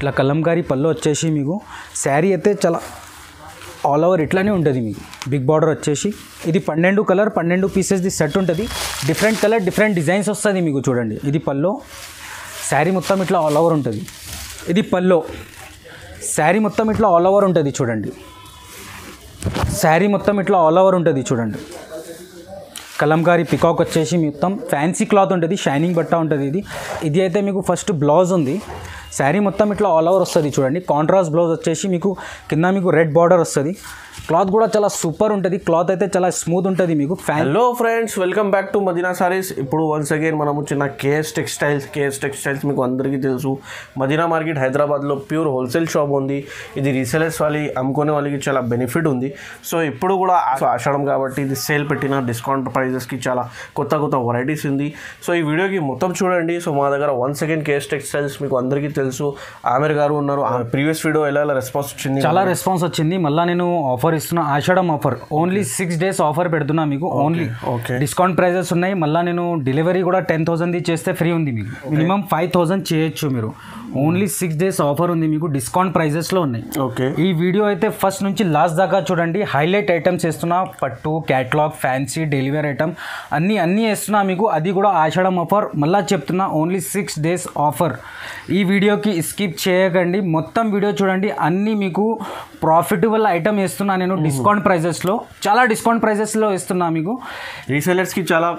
ఇట్లా కలంకారీ పళ్ళు వచ్చేసి మీకు శారీ అయితే చాలా ఆల్ ఓవర్ ఇట్లానే ఉంటుంది మీకు. బిగ్ బార్డర్ వచ్చేసి. ఇది పన్నెండు కలర్ పన్నెండు పీసెస్ది సెట్ ఉంటుంది. డిఫరెంట్ కలర్ డిఫరెంట్ డిజైన్స్ వస్తుంది మీకు చూడండి. ఇది పల్లో శారీ మొత్తం ఇట్లా ఆల్ ఓవర్ ఉంటుంది. ఇది పల్లో శారీ మొత్తం ఇట్లా ఆల్ ఓవర్ ఉంటుంది చూడండి. శారీ మొత్తం ఇట్లా ఆల్ ఓవర్ ఉంటుంది చూడండి. కలంకారీ పికాక్ వచ్చేసి మొత్తం ఫ్యాన్సీ క్లాత్ ఉంటుంది. షైనింగ్ బట్ట ఉంటుంది ఇది. ఇది అయితే మీకు ఫస్ట్ బ్లౌజ్ ఉంది. శారీ మొత్తం ఇట్లా ఆల్ ఓవర్ వస్తుంది చూడండి. కాంట్రాస్ట్ బ్లౌజ్ వచ్చేసి మీకు కింద మీకు రెడ్ బార్డర్ వస్తుంది. క్లాత్ కూడా చాలా సూపర్ ఉంటుంది. క్లాత్ అయితే చాలా స్మూత్ ఉంటుంది మీకు. Hello friends welcome back to Madina sarees ఇప్పుడు వన్స్ అగైన్ మనము చిన్న కేఎస్ టెక్స్టైల్స్ కేఎస్ టెక్స్టైల్స్ మీకు అందరికీ తెలుసు. మదీనా మార్కెట్ హైదరాబాద్లో ప్యూర్ హోల్సేల్ షాప్ ఉంది. ఇది రీసెలర్స్ వాళ్ళకి అమ్ముకునే వాళ్ళకి చాలా బెనిఫిట్ ఉంది. సో ఇప్పుడు కూడా ఆషాఢం కాబట్టి ఇది సేల్ పెట్టిన డిస్కౌంట్ ప్రైజెస్కి చాలా కొత్త కొత్త వెరైటీస్ ఉంది. సో ఈ వీడియోకి మొత్తం చూడండి. సో మా దగ్గర వన్స్ అగైన్ కేఎస్ టెక్స్టైల్స్ మీకు అందరికీ తెలుసు. ఆమెర్ గారు ఉన్నారు. ప్రీవియస్ వీడియో ఎలా రెస్పాన్స్ వచ్చింది? చాలా రెస్పాన్స్ వచ్చింది. మళ్ళీ నేను ఆఫర్ ఇస్తున్నా. Ashadham offer only six days offer పెడుతున్నా మీకు. ఓన్లీ ఓకే డిస్కౌంట్ ప్రైజెస్ ఉన్నాయి. మళ్ళీ నేను డెలివరీ కూడా టెన్ థౌసండ్ చేస్తే ఫ్రీ ఉంది మీకు. మినిమం ఫైవ్ థౌసండ్ చేయొచ్చు మీరు. ఓన్లీ సిక్స్ డేస్ ఆఫర్ ఉంది. మీకు డిస్కౌంట్ ప్రైజెస్లో ఉన్నాయి. ఓకే. ఈ వీడియో అయితే ఫస్ట్ నుంచి లాస్ట్ దాకా చూడండి. హైలైట్ ఐటమ్స్ వేస్తున్నా పట్టు క్యాట్లాగ్ ఫ్యాన్సీ డెలివరీ ఐటమ్ అన్నీ అన్నీ వేస్తున్నా మీకు. అది కూడా ఆషాఢం ఆఫర్ మళ్ళీ చెప్తున్నా ఓన్లీ సిక్స్ డేస్ ఆఫర్ ఈ వీడియోకి స్కిప్ చేయకండి. మొత్తం వీడియో చూడండి. అన్నీ మీకు ప్రాఫిటబుల్ ఐటమ్ వేస్తున్నా నేను డిస్కౌంట్ ప్రైజెస్లో చాలా డిస్కౌంట్ ప్రైజెస్లో ఇస్తున్నా మీకు. రీసెలర్స్కి చాలా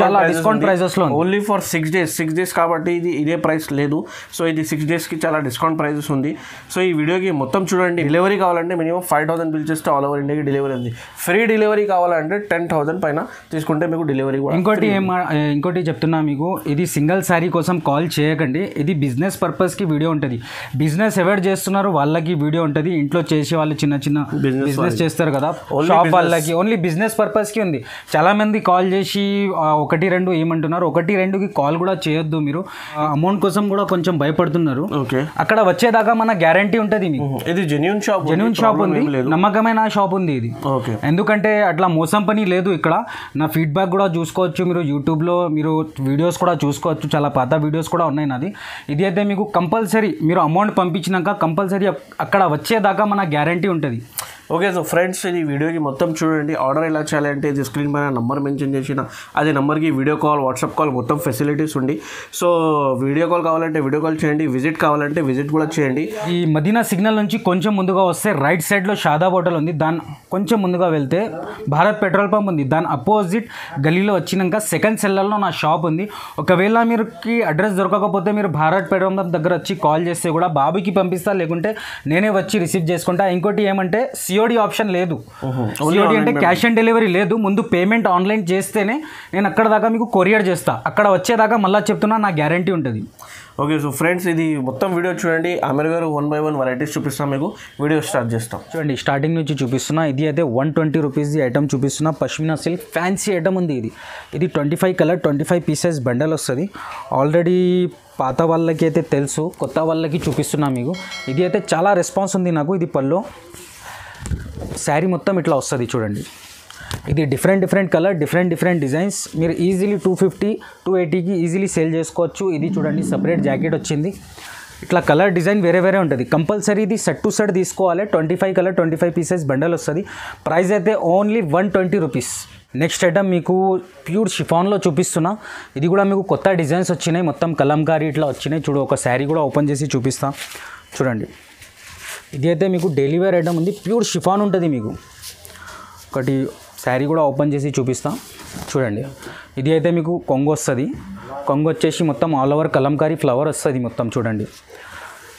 చాలా discount prices లో ఉంది. Only for six days six days కాబట్టి ఇది ఇదే ప్రైస్ లేదు. సో ఇది సిక్స్ డేస్కి చాలా డిస్కౌంట్ ప్రైజెస్ ఉంది. సో ఈ వీడియోకి మొత్తం చూడండి. డెలివరీ కావాలంటే మినిమం ఫైవ్ థౌసండ్ బిల్ చేస్తే ఆల్ ఓవర్ ఇండియాకి డెలివరీ ఉంది. ఫ్రీ డెలివరీ కావాలంటే టెన్ థౌసండ్ పైన తీసుకుంటే మీకు డెలివరీ కూడా ఇంకోటి ఏం ఇంకోటి చెప్తున్నా మీకు ఇది సింగిల్ శారీ కోసం కాల్ చేయకండి. ఇది బిజినెస్ పర్పస్కి వీడియో ఉంటుంది. బిజినెస్ ఎవరు చేస్తున్నారు వాళ్ళకి వీడియో ఉంటుంది. ఇంట్లో చేసే వాళ్ళు చిన్న చిన్న బిజినెస్ చేస్తారు కదా. షాప్. వాళ్ళకి. ఓన్లీ బిజినెస్ పర్పస్కి ఉంది. చాలా మంది కాల్ చేసి ఒకటి రెండు ఏమంటున్నారు. ఒకటి రెండుకి కాల్ కూడా చేయొద్దు మీరు. అమౌంట్ కోసం కూడా కొంచెం భయపడుతున్నారు. ఓకే. అక్కడ వచ్చేదాకా మన గ్యారంటీ ఉంటుంది ఇది. జెన్యున్ షాప్ జెన్యున్ షాప్ ఉంది. నమ్మకమైన షాప్ ఉంది ఇది. ఓకే. ఎందుకంటే అట్లా మోసం పని లేదు ఇక్కడ. నా ఫీడ్బ్యాక్ కూడా చూసుకోవచ్చు మీరు యూట్యూబ్లో మీరు వీడియోస్ కూడా చూసుకోవచ్చు. చాలా పాత వీడియోస్ కూడా ఉన్నాయి నాది. ఇది అయితే మీకు కంపల్సరీ మీరు అమౌంట్ పంపించినాక కంపల్సరీ అక్కడ వచ్చేదాకా మన గ్యారంటీ ఉంటుంది. ఓకే సో ఫ్రెండ్స్ ఈ వీడియోకి మొత్తం చూడండి. ఆర్డర్ ఎలా చేయాలంటే ఇది స్క్రీన్ పైన నెంబర్ మెన్షన్ చేసిన అదే నెంబర్కి వీడియో కాల్ వాట్సాప్ కాల్ మొత్తం ఫెసిలిటీస్ ఉంది. సో వీడియో కాల్ కావాలంటే వీడియో కాల్ చేయండి విజిట్ కావాలంటే విజిట్ కూడా చేయండి. ఈ మదీనా సిగ్నల్ నుంచి కొంచెం ముందుగా వస్తే రైట్ సైడ్లో షాదాబ్ హోటల్ ఉంది. దాని కొంచెం ముందుగా వెళ్తే భారత్ పెట్రోల్ పంప్ ఉంది. దాని అపోజిట్ గలీలో వచ్చినాక సెకండ్ సెల్లర్లో నా షాప్ ఉంది. ఒకవేళ మీరుకి అడ్రస్ దొరకకపోతే మీరు భారత్ పెట్రోల్ పంప్ దగ్గర వచ్చి కాల్ చేస్తే కూడా బాబుకి పంపిస్తా లేకుంటే నేనే వచ్చి రిసీవ్ చేసుకుంటా. ఇంకోటి ఏమంటే సి సిఓడి ఆప్షన్ లేదు. సిఓడి అంటే క్యాష్ ఆన్ డెలివరీ లేదు. ముందు పేమెంట్ ఆన్లైన్ చేస్తేనే నేను అక్కడ దాకా మీకు కొరియర్ చేస్తా. అక్కడ వచ్చేదాకా మళ్ళీ చెప్తున్నా నా గ్యారంటీ ఉంటుంది. ఓకే సో ఫ్రెండ్స్ ఇది మొత్తం వీడియో చూడండి. అమీర్ గారు వన్ బై వన్ వెరైటీస్ చూపిస్తాం మీకు. వీడియో స్టార్ట్ చేస్తాం. చూడండి స్టార్టింగ్ నుంచి చూపిస్తున్నా. ఇది అయితే వన్ ట్వంటీ రూపీస్ది ఐటమ్ చూపిస్తున్నా. పష్మినా సిల్క్ ఫ్యాన్సీ ఐటమ్ ఉంది ఇది. ఇది twenty five colour twenty five pieces bundle వస్తుంది. ఆల్రెడీ పాత వాళ్ళకి అయితే తెలుసు కొత్త వాళ్ళకి చూపిస్తున్నా మీకు. ఇది అయితే చాలా రెస్పాన్స్ ఉంది నాకు ఇది పల్లో శారీ మొత్తం ఇట్లా వస్తుంది చూడండి. ఇది different different colour different different designs మీరు ఈజీలీ టూ ఫిఫ్టీ టూ ఎయిటీకి ఈజీలీ సేల్ చేసుకోవచ్చు. ఇది చూడండి సపరేట్ జాకెట్ వచ్చింది. ఇట్లా కలర్ డిజైన్ వేరే వేరే ఉంటుంది. కంపల్సరీ ఇది సెట్ టు సెట్ తీసుకోవాలి. Twenty five colour twenty five pieces bundle వస్తుంది. ప్రైస్ అయితే only one twenty rupees next item మీకు ప్యూర్ షిఫాన్లో చూపిస్తున్నా. ఇది కూడా మీకు కొత్త డిజైన్స్ వచ్చినాయి. మొత్తం కలంకారీ ఇట్లా వచ్చినాయి. చూడు ఒక శారీ కూడా ఓపెన్ చేసి చూపిస్తా. చూడండి. ఇది అయితే మీకు డైలీ వేర్ ఐటమ్ ఉంది. ప్యూర్ షిఫాన్ ఉంటుంది మీకు. ఒకటి శారీ కూడా ఓపెన్ చేసి చూపిస్తాం. చూడండి. ఇది అయితే మీకు కొంగు వస్తుంది. కొంగు వచ్చేసి మొత్తం ఆల్ ఓవర్ కలంకారీ ఫ్లవర్ వస్తుంది మొత్తం చూడండి.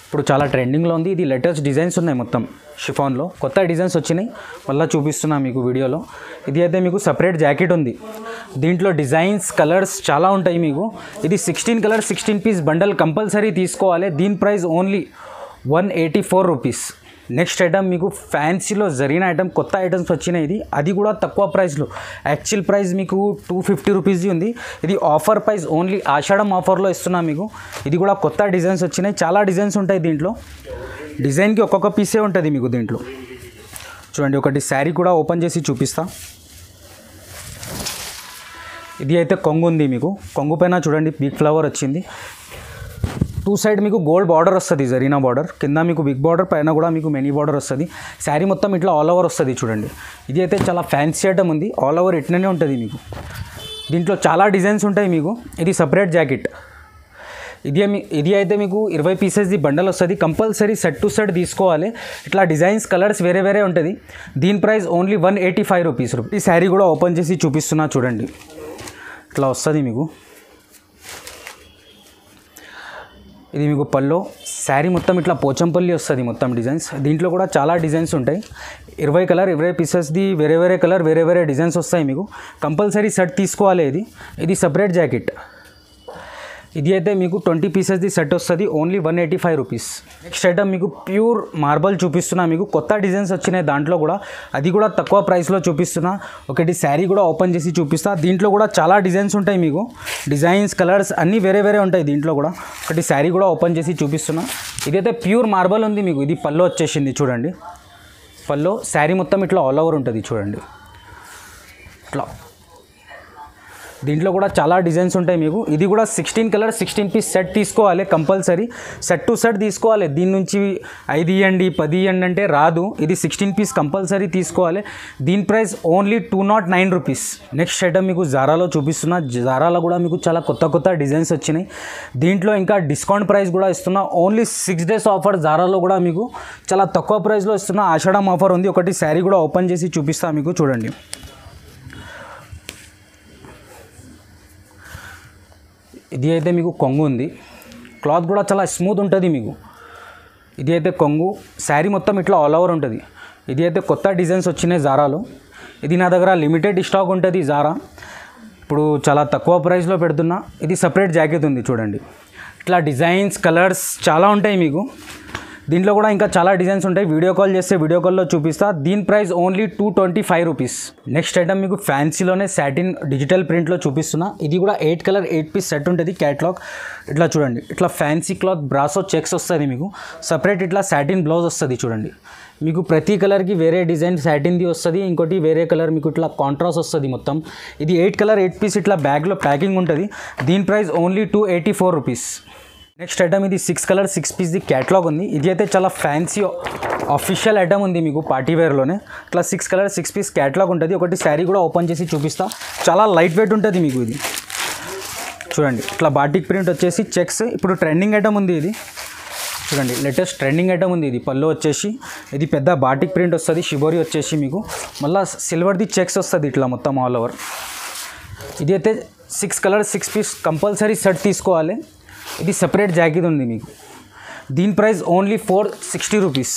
ఇప్పుడు చాలా ట్రెండింగ్లో ఉంది. ఇది లేటెస్ట్ డిజైన్స్ ఉన్నాయి మొత్తం షిఫాన్లో. కొత్త డిజైన్స్ వచ్చినాయి. మళ్ళీ చూపిస్తున్నా మీకు వీడియోలో. ఇది అయితే మీకు సపరేట్ జాకెట్ ఉంది. దీంట్లో డిజైన్స్ కలర్స్ చాలా ఉంటాయి మీకు. ఇది sixteen colour sixteen piece bundle compulsory తీసుకోవాలి. దీని price only one eighty four rupees. Next item మీకు ఫ్యాన్సీలో జరిగిన ఐటమ్ కొత్త ఐటమ్స్ వచ్చినాయి ఇది. అది కూడా తక్కువ ప్రైస్లో యాక్చువల్ ప్రైస్ మీకు టూ ఫిఫ్టీ రూపీస్ది ఉంది. ఇది ఆఫర్ ప్రైస్ ఓన్లీ ఆషాఢం ఆఫర్లో ఇస్తున్నా మీకు. ఇది కూడా కొత్త డిజైన్స్ వచ్చినాయి. చాలా డిజైన్స్ ఉంటాయి దీంట్లో. డిజైన్కి ఒక్కొక్క పీసే ఉంటుంది మీకు దీంట్లో. చూడండి ఒకటి శారీ కూడా ఓపెన్ చేసి చూపిస్తా. ఇది అయితే కొంగు ఉంది మీకు. కొంగు పైన చూడండి బిగ్ ఫ్లవర్ వచ్చింది. టూ సైడ్ మీకు గోల్డ్ బార్డర్ వస్తుంది జరీనా బార్డర్. కింద మీకు బిగ్ బార్డర్ పైన కూడా మీకు మెనీ బార్డర్ వస్తుంది. శారీ మొత్తం ఇట్లా ఆల్ ఓవర్ వస్తుంది చూడండి. ఇది అయితే చాలా ఫ్యాన్సీ ఐటమ్ ఉంది. ఆల్ ఓవర్ ఇట్లనే ఉంటుంది మీకు. దీంట్లో చాలా డిజైన్స్ ఉంటాయి మీకు. ఇది సపరేట్ జాకెట్ ఇది ఇది అయితే మీకు ఇరవై పీసెస్ది బండల్ వస్తుంది. కంపల్సరీ సెట్ టు సెట్ తీసుకోవాలి. ఇట్లా డిజైన్స్ కలర్స్ వేరే వేరే ఉంటుంది. దీని price only one eighty five rupees ఈ శారీ కూడా ఓపెన్ చేసి చూపిస్తున్నా చూడండి. ఇట్లా వస్తుంది మీకు. ఇది మీకు పల్లో శారీ మొత్తం ఇట్లా పోచంపల్లి వస్తుంది మొత్తం డిజైన్స్. దీంట్లో కూడా చాలా డిజైన్స్ ఉంటాయి. ఇరవై కలర్ ఇరవై పీసెస్ది వేరే వేరే కలర్ వేరే వేరే డిజైన్స్ వస్తాయి మీకు. కంపల్సరీ సెట్ తీసుకోవాలి ఇది. ఇది సపరేట్ జాకెట్ ఇది అయితే మీకు ట్వంటీ పీసెస్ది సెట్ వస్తుంది only one eighty five rupees next item మీకు ప్యూర్ మార్బల్ చూపిస్తున్నా మీకు కొత్త డిజైన్స్ వచ్చినాయి దాంట్లో కూడా. అది కూడా తక్కువ ప్రైస్లో చూపిస్తున్నా. ఒకటి శారీ కూడా ఓపెన్ చేసి చూపిస్తా. దీంట్లో కూడా చాలా డిజైన్స్ ఉంటాయి మీకు. డిజైన్స్ కలర్స్ అన్నీ వేరే వేరే ఉంటాయి దీంట్లో కూడా. ఒకటి శారీ కూడా ఓపెన్ చేసి చూపిస్తున్నా. ఇదైతే ప్యూర్ మార్బల్ ఉంది మీకు. ఇది పల్లో వచ్చేసింది చూడండి. పల్లో శారీ మొత్తం ఇట్లా ఆల్ ఓవర్ ఉంటుంది చూడండి. ఇట్లా. దీంట్లో కూడా చాలా డిజైన్స్ ఉంటాయి మీకు. ఇది కూడా sixteen colour sixteen piece set తీసుకోవాలి కంపల్సరీ. సెట్ టు సెట్ తీసుకోవాలి. దీని నుంచి ఐదు ఇవ్వండి పది ఇవ్వండి అంటే రాదు. ఇది సిక్స్టీన్ పీస్ కంపల్సరీ తీసుకోవాలి. దీని price only two nought nine rupees. Next item మీకు జారాలో చూపిస్తున్నా. జారాలో కూడా మీకు చాలా కొత్త కొత్త డిజైన్స్ వచ్చినాయి. దీంట్లో ఇంకా డిస్కౌంట్ ప్రైస్ కూడా ఇస్తున్నా. ఓన్లీ సిక్స్ డేస్ ఆఫర్ జారాలో కూడా మీకు. చాలా తక్కువ ప్రైస్లో ఇస్తున్నా. ఆషాఢం ఆఫర్ ఉంది. ఒకటి శారీ కూడా ఓపెన్ చేసి చూపిస్తా మీకు. చూడండి. ఇది అయితే మీకు కొంగు ఉంది. క్లాత్ కూడా చాలా స్మూత్ ఉంటుంది మీకు. ఇది అయితే కొంగు. శారీ మొత్తం ఇట్లా ఆల్ ఓవర్ ఉంటుంది. ఇది అయితే కొత్త డిజైన్స్ వచ్చినాయి జారాలో. ఇది నా దగ్గర లిమిటెడ్ స్టాక్ ఉంటుంది జారా. ఇప్పుడు చాలా తక్కువ ప్రైస్లో పెడుతున్నా. ఇది సపరేట్ జాకెట్ ఉంది చూడండి. ఇట్లా డిజైన్స్ కలర్స్ చాలా ఉంటాయి మీకు. దీంట్లో కూడా ఇంకా చాలా డిజైన్స్ ఉంటాయి. వీడియో కాల్ చేస్తే వీడియో కాల్లో చూపిస్తా. దీని price only two twenty five rupees next item మీకు ఫ్యాన్సీలోనే సాటిన్ డిజిటల్ ప్రింట్లో చూపిస్తున్నా. ఇది కూడా eight colour eight piece set ఉంటుంది క్యాట్లాగ్ ఇట్లా చూడండి. ఇట్లా ఫ్యాన్సీ క్లాత్ బ్రాసో చెక్స్ వస్తుంది మీకు. సపరేట్ ఇట్లా సాటిన్ బ్లౌజ్ వస్తుంది చూడండి. మీకు ప్రతి కలర్కి వేరే డిజైన్ సాటిన్ది వస్తుంది. ఇంకోటి వేరే కలర్ మీకు ఇట్లా కాంట్రాస్ట్ వస్తుంది మొత్తం. ఇది ఎయిట్ కలర్ ఎయిట్ పీస్ ఇట్లా బ్యాగ్లో ప్యాకింగ్ ఉంటుంది. దీని price only two eighty four rupees next item ఇది six colour six piece the catalogue ఉంది. ఇది అయితే చాలా ఫ్యాన్సీ అఫీషియల్ ఐటమ్ ఉంది మీకు పార్టీ వేర్లోనే ఇట్లా six colour six piece catalogue ఉంటుంది. ఒకటి శారీ కూడా ఓపెన్ చేసి చూపిస్తా. చాలా లైట్ వెయిట్ ఉంటుంది మీకు ఇది. చూడండి ఇట్లా బాటిక్ ప్రింట్ వచ్చేసి చెక్స్ ఇప్పుడు ట్రెండింగ్ ఐటమ్ ఉంది ఇది. చూడండి లేటెస్ట్ ట్రెండింగ్ ఐటమ్ ఉంది ఇది. పళ్ళు వచ్చేసి ఇది పెద్ద బాటిక్ ప్రింట్ వస్తుంది. షిబోరి వచ్చేసి మీకు. మళ్ళీ సిల్వర్ది చెక్స్ వస్తుంది ఇట్లా మొత్తం ఆల్ ఓవర్ ఇది అయితే six colour six piece compulsory set తీసుకోవాలి. ఇది సెపరేట్ జాకెట్ ఉంది మీకు. దీని price only four sixty rupees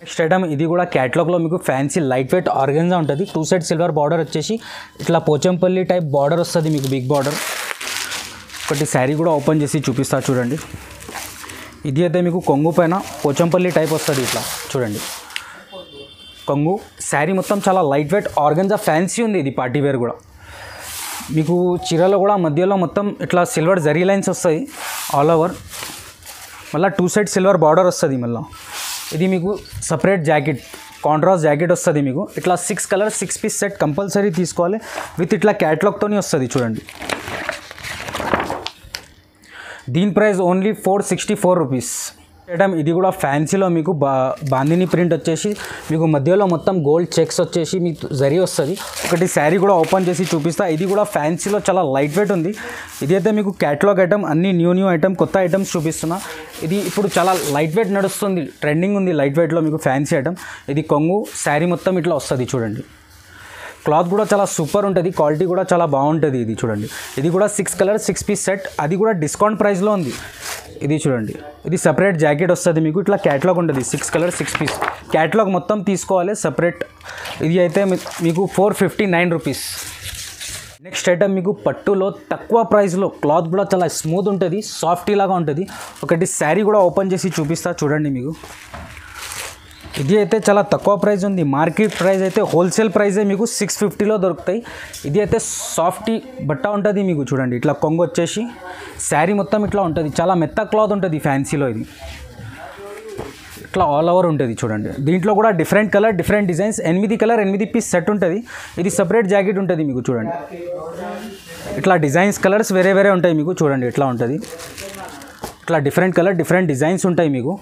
next item ఇది కూడా క్యాట్లాగ్లో మీకు ఫ్యాన్సీ లైట్ వెయిట్ ఆర్గన్జా ఉంటుంది. టూ సైడ్ సిల్వర్ బార్డర్ వచ్చేసి ఇట్లా పోచంపల్లి టైప్ బార్డర్ వస్తుంది మీకు బిగ్ బార్డర్ ఒకటి శారీ కూడా ఓపెన్ చేసి చూపిస్తా చూడండి. ఇది అయితే మీకు కొంగు పైన పోచంపల్లి టైప్ వస్తుంది ఇట్లా చూడండి. కొంగు శారీ మొత్తం చాలా లైట్ వెయిట్ ఆర్గన్జా ఫ్యాన్సీ ఉంది ఇది పార్టీ వేర్ కూడా. మీకు చీరలో కూడా మధ్యలో మొత్తం ఇట్లా సిల్వర్ జరీ లైన్స్ వస్తాయి ఆల్ ఓవర్. మళ్ళీ టూ సైడ్ సిల్వర్ బార్డర్ వస్తుంది మళ్ళీ. ఇది మీకు సపరేట్ జాకెట్ కాంట్రాస్ట్ జాకెట్ వస్తుంది మీకు. ఇట్లా six colour six piece set compulsory తీసుకోవాలి. విత్ ఇట్లా క్యాటలాగ్తోనే వస్తుంది చూడండి. దీని price only four sixty four rupees. Madam ఇది కూడా ఫ్యాన్సీలో మీకు బా బాందిని ప్రింట్ వచ్చేసి మీకు మధ్యలో మొత్తం గోల్డ్ చెక్స్ వచ్చేసి మీకు జరీ వస్తుంది. ఒకటి శారీ కూడా ఓపెన్ చేసి చూపిస్తా. ఇది కూడా ఫ్యాన్సీలో చాలా లైట్ వెయిట్ ఉంది. ఇది అయితే మీకు క్యాటలాగ్ ఐటమ్ అన్ని న్యూ న్యూ ఐటమ్ కొత్త ఐటమ్స్ చూపిస్తున్నా. ఇది ఇప్పుడు చాలా లైట్ వెయిట్ నడుస్తుంది ట్రెండింగ్ ఉంది లైట్ వెయిట్లో మీకు ఫ్యాన్సీ ఐటమ్. ఇది కొంగు శారీ మొత్తం ఇట్లా వస్తుంది చూడండి. క్లాత్ కూడా చాలా సూపర్ ఉంటుంది క్వాలిటీ కూడా చాలా బాగుంటుంది ఇది చూడండి. ఇది కూడా six colour six piece set అది కూడా డిస్కౌంట్ ప్రైస్లో ఉంది. ఇది చూడండి. ఇది సపరేట్ జాకెట్ వస్తుంది మీకు. ఇట్లా క్యాటలాగ్ ఉంటుంది. Six colour six piece catalogue మొత్తం తీసుకోవాలి సపరేట్ ఇది అయితే మీకు four fifty nine rupees next item మీకు పట్టులో తక్కువ ప్రైస్లో క్లాత్ కూడా చాలా స్మూత్ ఉంటుంది సాఫ్టీ లాగా ఉంటుంది. ఒకటి శారీ కూడా ఓపెన్ చేసి చూపిస్తా చూడండి మీకు. ఇది అయితే చాలా తక్కువ ప్రైస్ ఉంది. మార్కెట్ ప్రైస్ అయితే హోల్సేల్ ప్రైజే మీకు సిక్స్ ఫిఫ్టీలో దొరుకుతాయి. ఇది అయితే సాఫ్టీ బట్ట ఉంటుంది మీకు చూడండి. ఇట్లా కొంగు వచ్చేసి శారీ మొత్తం ఇట్లా ఉంటుంది. చాలా మెత్త క్లాత్ ఉంటుంది ఫ్యాన్సీలో ఇది. ఇట్లా ఆల్ ఓవర్ ఉంటుంది చూడండి. దీంట్లో కూడా డిఫరెంట్ కలర్ డిఫరెంట్ డిజైన్స్ ఎనిమిది కలర్ ఎనిమిది పీస్ సెట్ ఉంటుంది. ఇది సపరేట్ జాకెట్ ఉంటుంది మీకు చూడండి. ఇట్లా డిజైన్స్ కలర్స్ వేరే వేరే ఉంటాయి మీకు చూడండి. ఇట్లా ఉంటుంది. ఇట్లా డిఫరెంట్ కలర్ డిఫరెంట్ డిజైన్స్ ఉంటాయి మీకు.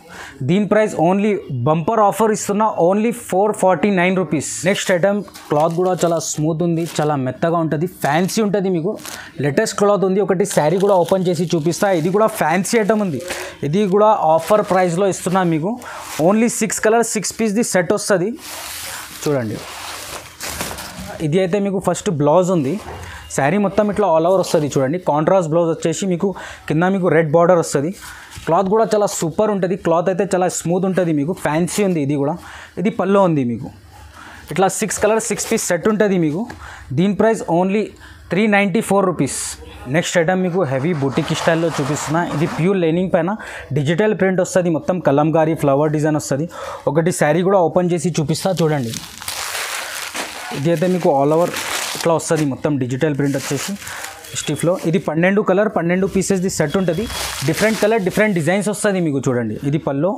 దీని ప్రైస్ ఓన్లీ బంపర్ ఆఫర్ ఇస్తున్నా only four forty nine rupees next item cloth కూడా చాలా స్మూత్ ఉంది చాలా మెత్తగా ఉంటుంది ఫ్యాన్సీ ఉంటుంది మీకు. లేటెస్ట్ క్లాత్ ఉంది ఒకటి శారీ కూడా ఓపెన్ చేసి చూపిస్తా. ఇది కూడా ఫ్యాన్సీ ఐటమ్ ఉంది. ఇది కూడా ఆఫర్ ప్రైస్లో ఇస్తున్నా మీకు. ఓన్లీ సిక్స్ కలర్ సిక్స్ పీస్ది సెట్ వస్తుంది. చూడండి. ఇది అయితే మీకు ఫస్ట్ బ్లౌజ్ ఉంది. శారీ మొత్తం ఇట్లా ఆల్ ఓవర్ వస్తుంది చూడండి. కాంట్రాస్ట్ బ్లౌజ్ వచ్చేసి మీకు కింద మీకు రెడ్ బార్డర్ వస్తుంది. క్లాత్ కూడా చాలా సూపర్ ఉంటుంది. క్లాత్ అయితే చాలా స్మూత్ ఉంటుంది మీకు. ఫ్యాన్సీ ఉంది ఇది కూడా. ఇది పల్లో ఉంది మీకు. ఇట్లా six colour six piece set ఉంటుంది మీకు. దీని price only three ninety four rupees next item మీకు హెవీ బుటిక్ స్టైల్లో చూపిస్తున్నా. ఇది ప్యూర్ లైనింగ్ పైన డిజిటల్ ప్రింట్ వస్తుంది మొత్తం. కలంకారీ ఫ్లవర్ డిజైన్ వస్తుంది. ఒకటి శారీ కూడా ఓపెన్ చేసి చూపిస్తా చూడండి. ఇది అయితే మీకు ఆల్ ఓవర్ ఇట్లా వస్తుంది మొత్తం డిజిటల్ ప్రింట్ వచ్చేసి స్టిఫ్లో ఇది పన్నెండు కలర్ పన్నెండు పీసెస్ది సెట్ ఉంటుంది. డిఫరెంట్ కలర్ డిఫరెంట్ డిజైన్స్ వస్తుంది మీకు చూడండి. ఇది పల్లో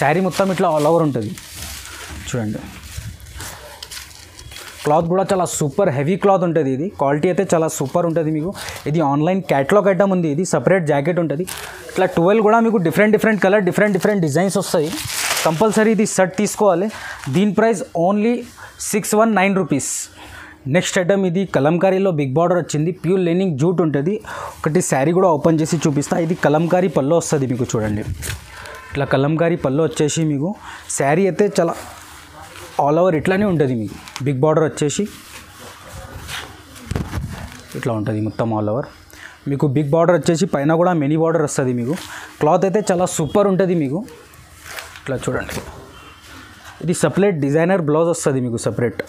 శారీ మొత్తం ఇట్లా ఆల్ ఓవర్ ఉంటుంది. చూడండి. క్లాత్ కూడా చాలా సూపర్ హెవీ క్లాత్ ఉంటుంది ఇది. క్వాలిటీ అయితే చాలా సూపర్ ఉంటుంది మీకు. ఇది ఆన్లైన్ క్యాటలాగ్ ఐటమ్ ఉంది. ఇది సపరేట్ జాకెట్ ఉంటుంది. ఇట్లా ట్వెల్వ్ కూడా మీకు different different colour different different designs వస్తాయి. కంపల్సరీ ఇది సెట్ తీసుకోవాలి. దీని price only six one nine rupees next item ఇది కలంకారీలో బిగ్ బార్డర్ వచ్చింది. ప్యూర్ లెనింగ్ జూట్ ఉంటుంది. ఒకటి శారీ కూడా ఓపెన్ చేసి చూపిస్తా. ఇది కలంకారీ పళ్ళు వస్తుంది మీకు చూడండి. ఇట్లా కలంకారీ పళ్ళు వచ్చేసి మీకు శారీ అయితే చాలా ఆల్ ఓవర్ ఇట్లానే ఉంటుంది మీకు. బిగ్ బార్డర్ వచ్చేసి ఇట్లా ఉంటుంది మొత్తం ఆల్ ఓవర్ మీకు బిగ్ బార్డర్ వచ్చేసి పైన కూడా మినీ బార్డర్ వస్తుంది మీకు. క్లాత్ అయితే చాలా సూపర్ ఉంటుంది మీకు. ఇట్లా చూడండి. ఇది సపరేట్ డిజైనర్ బ్లౌజ్ వస్తుంది మీకు సపరేట్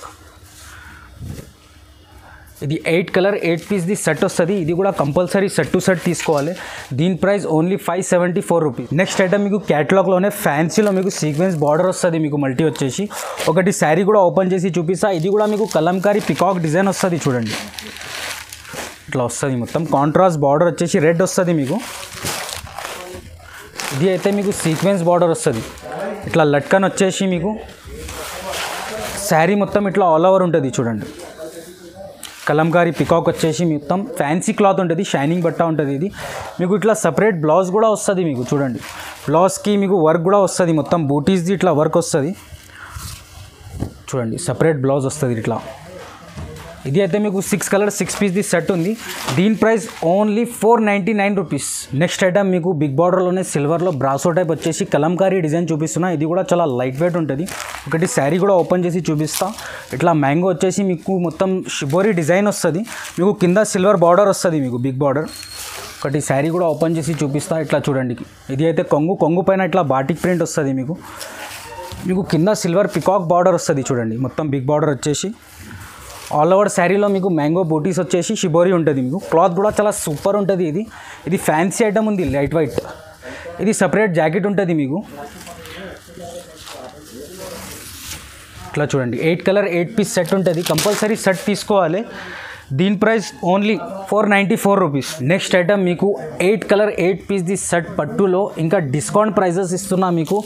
ఇది ఎయిట్ కలర్ ఎయిట్ పీస్ది సెట్ వస్తుంది. ఇది కూడా కంపల్సరీ సెట్ టు సెట్ తీసుకోవాలి. దీని price only five seventy four rupees. Next item మీకు క్యాటలాగ్లోనే ఫ్యాన్సీలో మీకు సీక్వెన్స్ బార్డర్ వస్తుంది మీకు మల్టీ వచ్చేసి. ఒకటి శారీ కూడా ఓపెన్ చేసి చూపిస్తా. ఇది కూడా మీకు కలంకారీ పికాక్ డిజైన్ వస్తుంది చూడండి. ఇట్లా వస్తుంది మొత్తం. కాంట్రాస్ట్ బార్డర్ వచ్చేసి రెడ్ వస్తుంది మీకు. ఇది అయితే మీకు సీక్వెన్స్ బార్డర్ వస్తుంది. ఇట్లా లట్కన్ వచ్చేసి మీకు శారీ మొత్తం ఇట్లా ఆల్ ఓవర్ ఉంటుంది చూడండి. కలంకారీ పికాక్ వచ్చేసి మొత్తం ఫ్యాన్సీ క్లాత్ ఉంటుంది షైనింగ్ బట్ట ఉంటుంది ఇది. మీకు ఇట్లా సపరేట్ బ్లౌజ్ కూడా వస్తుంది మీకు చూడండి. బ్లౌజ్కి మీకు వర్క్ కూడా వస్తుంది మొత్తం బూటీస్ది ఇట్లా వర్క్ వస్తుంది. చూడండి సపరేట్ బ్లౌజ్ వస్తుంది ఇట్లా. ఇది అయితే మీకు సిక్స్ కలర్ సిక్స్ పీస్ది సెట్ ఉంది. దీని price only four ninety nine rupees next item మీకు బిగ్ బార్డర్లోనే సిల్వర్లో బ్రాసో టైప్ వచ్చేసి కలంకారీ డిజైన్ చూపిస్తున్నా. ఇది కూడా చాలా లైట్ వెయిట్ ఉంటుంది. ఒకటి శారీ కూడా ఓపెన్ చేసి చూపిస్తా. ఇట్లా మ్యాంగో వచ్చేసి మీకు మొత్తం షిబోరీ డిజైన్ వస్తుంది. మీకు కింద సిల్వర్ బార్డర్ వస్తుంది మీకు బిగ్ బార్డర్ ఒకటి శారీ కూడా ఓపెన్ చేసి చూపిస్తా. ఇట్లా చూడండి. ఇది అయితే కొంగు కొంగు పైన ఇట్లా బాటిక్ ప్రింట్ వస్తుంది మీకు. మీకు కింద సిల్వర్ పికాక్ బార్డర్ వస్తుంది చూడండి. మొత్తం బిగ్ బార్డర్ వచ్చేసి. ఆల్ ఓవర్ శారీలో మీకు మ్యాంగో బోటీస్ వచ్చేసి షిబోరీ ఉంటుంది మీకు. క్లాత్ కూడా చాలా సూపర్ ఉంటుంది ఇది. ఇది ఫ్యాన్సీ ఐటమ్ ఉంది లైట్ వైట్. ఇది సపరేట్ జాకెట్ ఉంటుంది మీకు. ఇట్లా చూడండి eight colour eight piece set ఉంటుంది. కంపల్సరీ సెట్ తీసుకోవాలి. దీని price only four ninety four rupees. Next item మీకు eight colour eight piece the set పట్టులో ఇంకా డిస్కౌంట్ ప్రైజెస్ ఇస్తున్నా మీకు.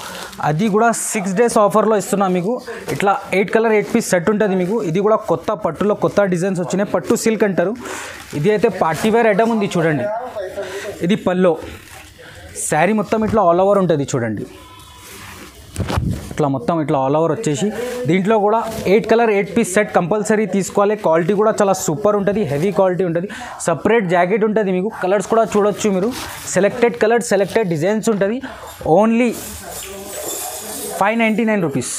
అది కూడా సిక్స్ డేస్ ఆఫర్లో ఇస్తున్నా మీకు. ఇట్లా eight colour eight piece set ఉంటుంది మీకు. ఇది కూడా కొత్త పట్టులో కొత్త డిజైన్స్ వచ్చినాయి. పట్టు సిల్క్ అంటారు. ఇది అయితే పార్టీ వేర్ ఐటమ్ ఉంది చూడండి. ఇది పల్లో. శారీ మొత్తం ఇట్లా ఆల్ ఓవర్ ఉంటుంది చూడండి. ఇట్లా మొత్తం ఇట్లా ఆల్ ఓవర్ వచ్చేసి. దీంట్లో కూడా eight colour eight piece set compulsory తీసుకోవాలి. క్వాలిటీ కూడా చాలా సూపర్ ఉంటుంది హెవీ క్వాలిటీ ఉంటుంది. సపరేట్ జాకెట్ ఉంటుంది మీకు. కలర్స్ కూడా చూడొచ్చు మీరు. సెలెక్టెడ్ కలర్ సెలెక్టెడ్ డిజైన్స్ ఉంటుంది. Only five ninety nine rupees